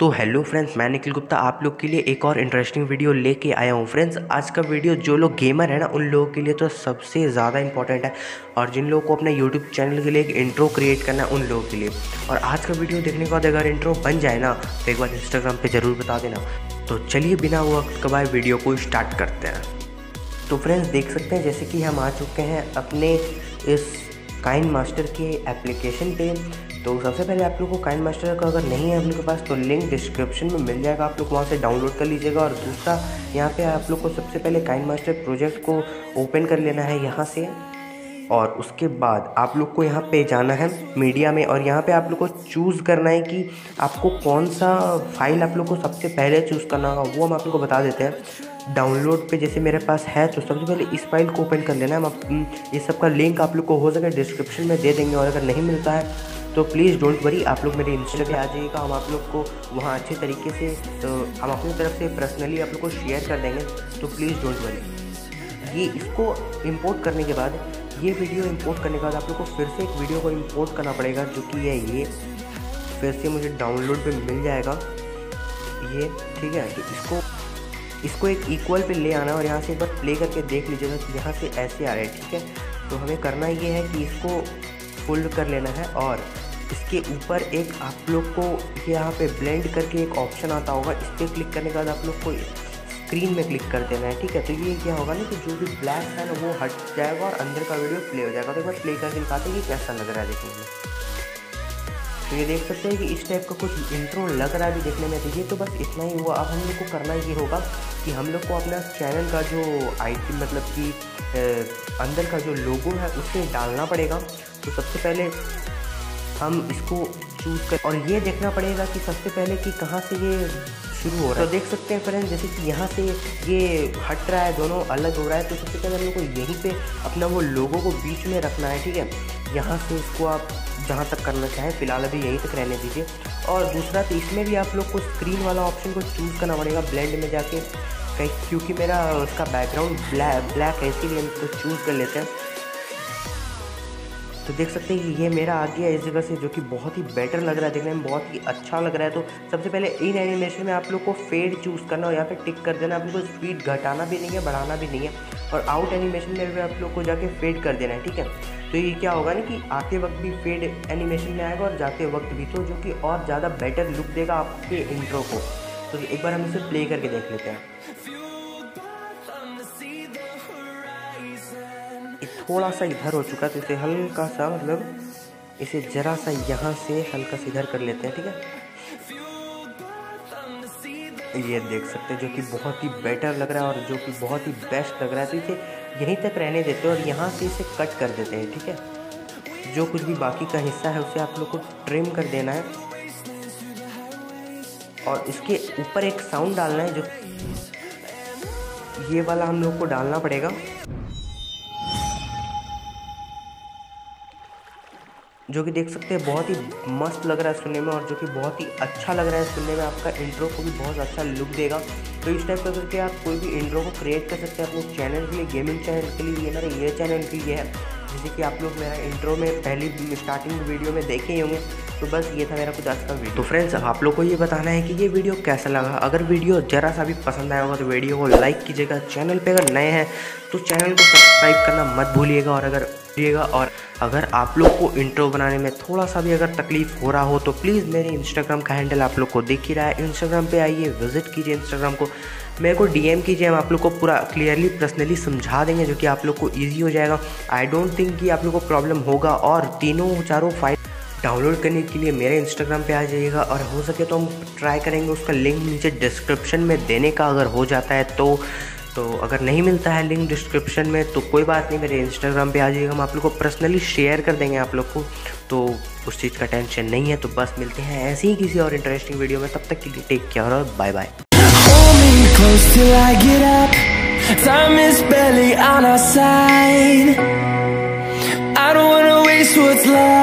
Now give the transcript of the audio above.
तो hello friends मैं निखिल गुप्ता, आप लोग के लिए एक और इंटरेस्टिंग वीडियो लेके आया हूँ। फ्रेंड्स आज का वीडियो जो लोग गेमर है ना, उन लोगों के लिए तो सबसे ज़्यादा इंपॉर्टेंट है। और जिन लोगों को अपने यूट्यूब चैनल के लिए एक इंट्रो क्रिएट करना है, उन लोगों के लिए। और आज का वीडियो देखने के बाद अगर इंट्रो बन जाए ना तो एक बार इंस्टाग्राम पर ज़रूर बता देना। तो चलिए बिना वक्त कबाए वीडियो को स्टार्ट करते हैं। तो फ्रेंड्स देख सकते हैं, जैसे कि हम आ चुके हैं अपने इस काइन मास्टर के एप्लीकेशन पे। तो सबसे पहले आप लोग को काइन मास्टर का अगर नहीं है अपने के पास तो लिंक डिस्क्रिप्शन में मिल जाएगा। आप लोग वहाँ से डाउनलोड कर लीजिएगा और दूसरा, यहाँ पे आप लोग को सबसे पहले काइन मास्टर प्रोजेक्ट को ओपन कर लेना है यहाँ से। और उसके बाद आप लोग को यहाँ पे जाना है मीडिया में और यहाँ पे आप लोग को चूज़ करना है कि आपको कौन सा फ़ाइल आप लोग को सबसे पहले चूज़ करना होगा, वो हम आप लोग को बता देते हैं। डाउनलोड पे जैसे मेरे पास है तो सबसे पहले इस फ़ाइल को ओपन कर लेना है। हम ये सब का लिंक आप लोग को हो सके डिस्क्रिप्शन में दे देंगे और अगर नहीं मिलता है तो प्लीज़ डोंट वरी आप लोग मेरे इंस्टा पे आ जाइएगा, हम आप लोग को वहाँ अच्छे तरीके से तो हम अपनी तरफ़ से पर्सनली आप लोग को शेयर कर देंगे तो प्लीज़ डोंट वरी ये इसको इम्पोर्ट करने के बाद, ये वीडियो इम्पोर्ट करने के बाद आप लोग को फिर से एक वीडियो को इम्पोर्ट करना पड़ेगा, जो कि है ये, फिर से मुझे डाउनलोड पे मिल जाएगा। ये, ठीक है तो इसको इसको एक इक्वल पे ले आना और यहाँ से एक बार प्ले करके देख लीजिएगा कि यहाँ से ऐसे आ रहे हैं, ठीक है? तो हमें करना ये है कि इसको फोल्ड कर लेना है और इसके ऊपर एक आप लोग को यहाँ पे ब्लेंड करके एक ऑप्शन आता होगा। इस पर क्लिक करने के बाद आप लोग को स्क्रीन में क्लिक कर देना है, ठीक है? तो ये क्या होगा ना कि जो भी ब्लैक है ना, वो हट जाएगा और अंदर का वीडियो प्ले हो जाएगा। तो एक बार प्ले करके दिखाते हैं कि कैसा लग रहा है देखने में। तो ये देख सकते हैं कि इस टाइप का कुछ इंट्रो लग रहा है अभी देखने में। तो ये तो बस इतना ही हुआ। अब हम लोग को करना ये होगा कि हम लोग को अपना चैनल का जो आई मतलब कि अंदर का जो लोगो है, उसे डालना पड़ेगा। तो सबसे पहले हम इसको चूज़ कर और ये देखना पड़ेगा कि सबसे पहले कि कहाँ से ये शुरू हो रहा है। तो देख सकते हैं फ्रेंड जैसे कि यहाँ से ये हट रहा है, दोनों अलग हो रहा है तो सबसे पहले हम लोग को यहीं पे अपना वो लोगों को बीच में रखना है, ठीक है? यहाँ से उसको आप जहाँ तक करना चाहें, फ़िलहाल अभी यहीं तक रहने दीजिए। और दूसरा तो इसमें भी आप लोग को स्क्रीन वाला ऑप्शन को चूज़ करना पड़ेगा ब्लेंड में जाके। कहीं क्योंकि मेरा उसका बैकग्राउंड ब्लैक ब्लैक है, इसीलिए हम इसको चूज़ कर लेते हैं। तो देख सकते हैं कि ये मेरा आ गया इस जगह से, जो कि बहुत ही बेटर लग रहा है देखने में, बहुत ही अच्छा लग रहा है। तो सबसे पहले इन एनिमेशन में आप लोग को फेड चूज़ करना और यहाँ पे टिक कर देना। आप लोग को स्पीड घटाना भी नहीं है, बढ़ाना भी नहीं है और आउट एनिमेशन में भी आप लोग को जाके फेड कर देना है, ठीक है? तो ये क्या होगा ना कि आते वक्त भी फेड एनिमेशन में आएगा और जाते वक्त भी तो जो कि और ज़्यादा बेटर लुक देगा आपके इंट्रो को। तो एक बार हम इसे प्ले करके देख लेते हैं। थोड़ा सा इधर हो चुका तो इसे हल्का सा मतलब इसे ज़रा सा यहाँ से हल्का सा इधर कर लेते हैं, ठीक है? ये देख सकते हैं, जो कि बहुत ही बेटर लग रहा है और जो कि बहुत ही बेस्ट लग रहा है। तो इसे यहीं तक रहने देते हैं और यहाँ से इसे कट कर देते हैं, ठीक है? जो कुछ भी बाकी का हिस्सा है, उसे आप लोग को ट्रिम कर देना है। और इसके ऊपर एक साउंड डालना है, जो ये वाला हम लोग को डालना पड़ेगा। जो कि देख सकते हैं बहुत ही मस्त लग रहा है सुनने में और जो कि बहुत ही अच्छा लग रहा है सुनने में। आपका इंट्रो को भी बहुत अच्छा लुक देगा। तो इस टाइप का करके आप कोई भी इंट्रो को क्रिएट कर सकते हैं, अपने चैनल के लिए गेमिंग चैनल के लिए मेरा ये चैनल के लिए है। जैसे कि आप लोग मेरा इंट्रो में पहली स्टार्टिंग वीडियो में देखे ही होंगे। तो बस ये था मेरा कुछ आज का वीडियो तो फ्रेंड्स आप लोग को ये बताना है कि ये वीडियो कैसा लगा? अगर वीडियो ज़रा सा भी पसंद आया होगा तो वीडियो को लाइक कीजिएगा। चैनल पे अगर नए हैं तो चैनल को सब्सक्राइब करना मत भूलिएगा। और अगर भूलिएगा और अगर आप लोग को इंट्रो बनाने में थोड़ा सा भी अगर तकलीफ़ हो रहा हो तो प्लीज़ मेरे इंस्टाग्राम का हैंडल आप लोग को दिख ही रहा है। इंस्टाग्राम पे आइए विज़िट कीजिए इंस्टाग्राम को। मेरे को डीएम कीजिए, हम आप लोग को पूरा क्लियरली पर्सनली समझा देंगे, जो कि आप लोग को ईजी हो जाएगा। आई डोंट थिंक कि आप लोग को प्रॉब्लम होगा और तीनों, चारों फ़ाइल डाउनलोड करने के लिए मेरे इंस्टाग्राम पे आ जाइएगा और हो सके तो हम ट्राई करेंगे। उसका लिंक नीचे डिस्क्रिप्शन में देने का अगर हो जाता है तो तो अगर नहीं मिलता है लिंक डिस्क्रिप्शन में तो कोई बात नहीं, मेरे इंस्टाग्राम पे आ जाइएगा। हम आप लोग को पर्सनली शेयर कर देंगे आप लोग को। तो उस चीज़ का टेंशन नहीं है तो बस मिलते हैं ऐसे ही किसी और इंटरेस्टिंग वीडियो में। तब तक के लिए टेक केयर और bye bye Time is barely on our side. I don't wanna waste what's left.